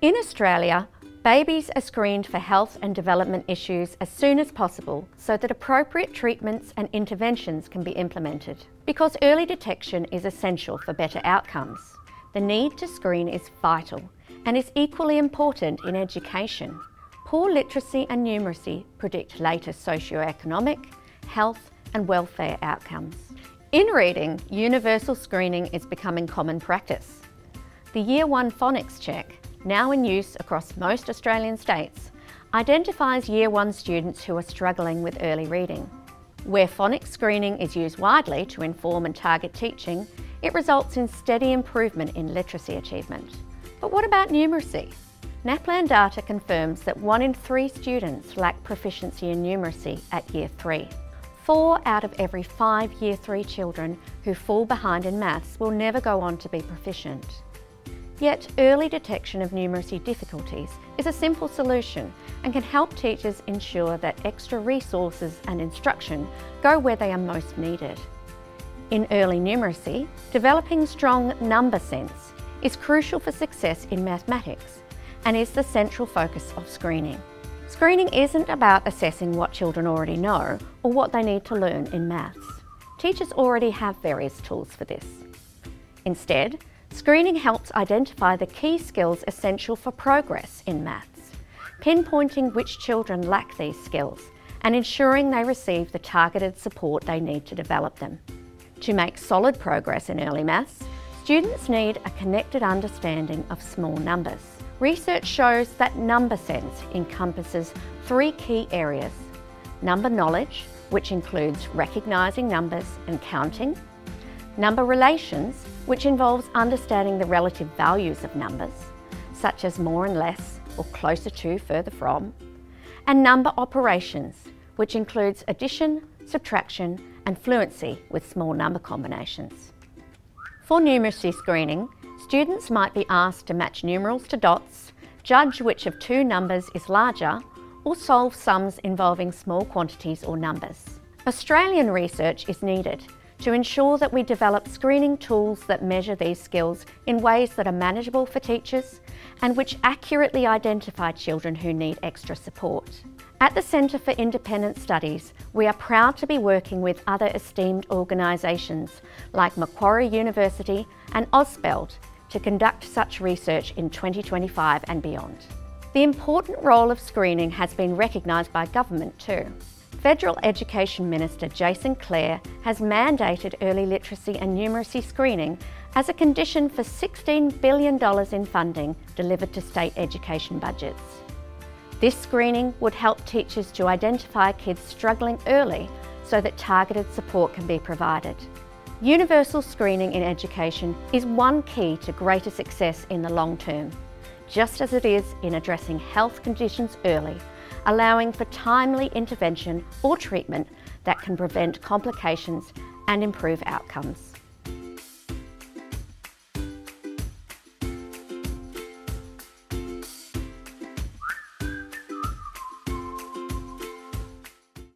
In Australia, babies are screened for health and development issues as soon as possible so that appropriate treatments and interventions can be implemented. Because early detection is essential for better outcomes, the need to screen is vital and is equally important in education. Poor literacy and numeracy predict later socioeconomic, health and welfare outcomes. In reading, universal screening is becoming common practice. The Year 1 phonics check, now in use across most Australian states, identifies Year 1 students who are struggling with early reading. Where phonics screening is used widely to inform and target teaching, it results in steady improvement in literacy achievement. But what about numeracy? NAPLAN data confirms that one in three students lack proficiency in numeracy at Year 3. Four out of every five Year 3 children who fall behind in maths will never go on to be proficient. Yet early detection of numeracy difficulties is a simple solution and can help teachers ensure that extra resources and instruction go where they are most needed. In early numeracy, developing strong number sense is crucial for success in mathematics and is the central focus of screening. Screening isn't about assessing what children already know or what they need to learn in maths. Teachers already have various tools for this. Instead, screening helps identify the key skills essential for progress in maths, pinpointing which children lack these skills and ensuring they receive the targeted support they need to develop them. To make solid progress in early maths, students need a connected understanding of small numbers. Research shows that number sense encompasses three key areas. Number knowledge, which includes recognising numbers and counting. Number relations, which involves understanding the relative values of numbers, such as more and less, or closer to, further from. And number operations, which includes addition, subtraction and fluency with small number combinations. For numeracy screening, Students might be asked to match numerals to dots, judge which of two numbers is larger, or solve sums involving small quantities or numbers. Australian research is needed to ensure that we develop screening tools that measure these skills in ways that are manageable for teachers and which accurately identify children who need extra support. At the Centre for Independent Studies, we are proud to be working with other esteemed organisations like Macquarie University and AUSPELD to conduct such research in 2025 and beyond. The important role of screening has been recognised by government too. Federal Education Minister Jason Clare has mandated early literacy and numeracy screening as a condition for $16 billion in funding delivered to state education budgets. This screening would help teachers to identify kids struggling early so that targeted support can be provided. Universal screening in education is one key to greater success in the long term, just as it is in addressing health conditions early, allowing for timely intervention or treatment that can prevent complications and improve outcomes.